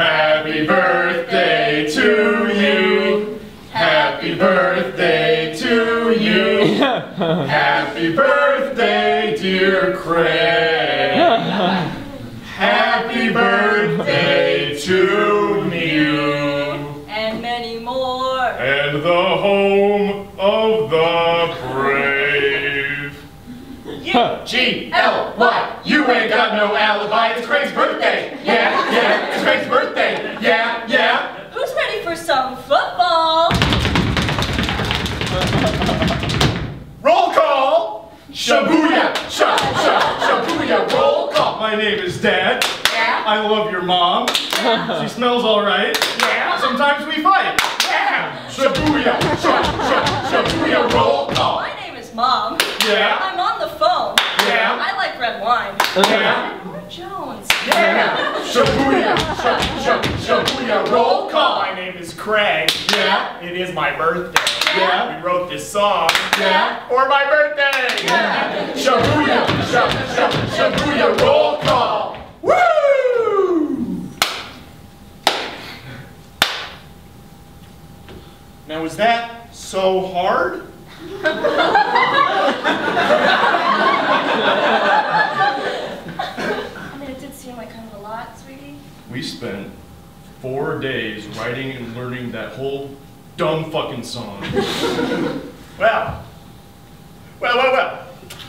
Happy birthday to you. Happy birthday to you. Happy birthday, dear Craig. Happy birthday to G L Y. You ain't got no alibi. It's Craig's birthday. Yeah, yeah. It's Craig's birthday. Yeah, yeah. Who's ready for some football? Roll call. Shabuya. Sha sha shabuya. Roll call. My name is Dad. Yeah. I love your mom. Yeah. She smells all right. Yeah. Sometimes we fight. Yeah. Shabuya. Sha sha shabuya. Roll call. My name is Mom. Yeah. I'm on the phone. Yeah. I like red wine. Yeah. And Norah Jones. Yeah. Shabuya. Sha sha shabuya. Roll call. My name is Craig. Yeah. It is my birthday. Yeah. We wrote this song Yeah. for my birthday. Yeah. Shabuya. Sha sha shabuya. Roll call. Woo! Now, is that so hard? I mean, it did seem like kind lot, sweetie. We spent four days writing and learning that whole dumb fucking song. Well, well, well, well.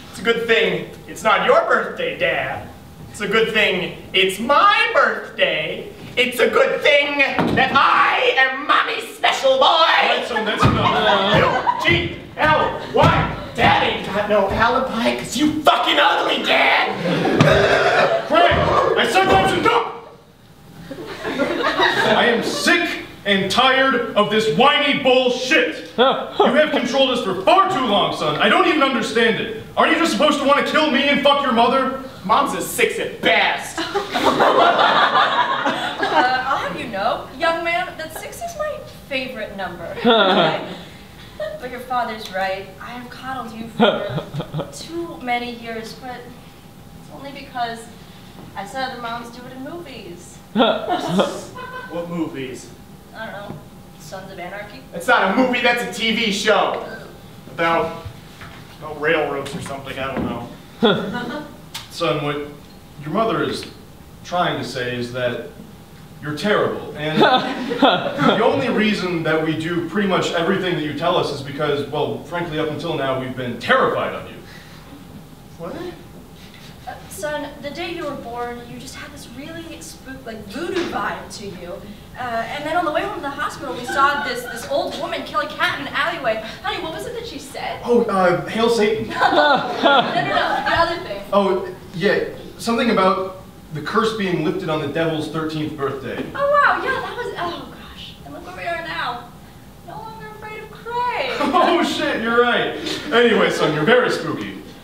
It's a good thing it's not your birthday, Dad. It's a good thing it's my birthday. It's a good thing that I am Mommy's special boy. Alright, son, that's enough. G L Y. Dad ain't got no alibi because you fucking ugly, Dad. Craig, I sometimes enough! I am sick and tired of this whiny bullshit. You have controlled us for far too long, son. I don't even understand it. Aren't you just supposed to want to kill me and fuck your mother? Mom's a six at best. Uh, I'll have you know, young man, that six is my favorite number. Okay? but your father's right. I have coddled you for too many years, but it's only because I said other moms do it in movies. What movies? I don't know, Sons of Anarchy. It's not a movie, that's a TV show. Uh. About, about railroads or something, I don't know. Son, what your mother is trying to say is that you're terrible. And the only reason that we do pretty much everything that you tell us is because, well, frankly, up until now, we've been terrified of you. What? Son, the day you were born, you just had this really spook, like voodoo vibe to you. Uh, and then on the way home from the hospital, we saw this this old woman kill a cat in an alleyway. Honey, what was it that she said? Oh, uh, hail Satan. No, no, no, the other thing. Oh, yeah, something about the curse being lifted on the devil's 13th birthday. Oh wow, yeah, that was. Oh gosh, and look where we are now. No longer afraid of Craig. Oh shit, you're right. Anyway, son, you're very spooky.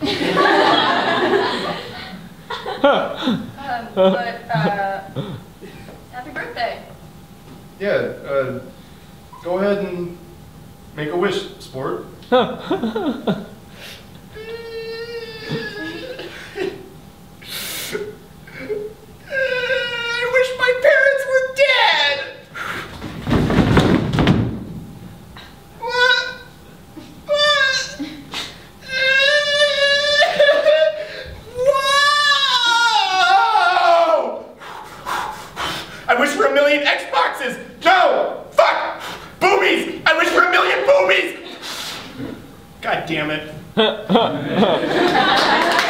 Um, but uh, happy birthday. Yeah, uh, go ahead and make a wish, sport. I wish my parents were dead. What? What? Whoa! I wish for a million Xboxes. No! Fuck! Boobies! I wish for a million boobies! God damn it.